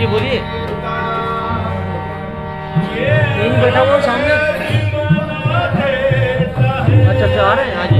जी बोलिए। यहीं बैठा हुआ सामने। अच्छा अच्छा आ रहे हैं हाँ जी।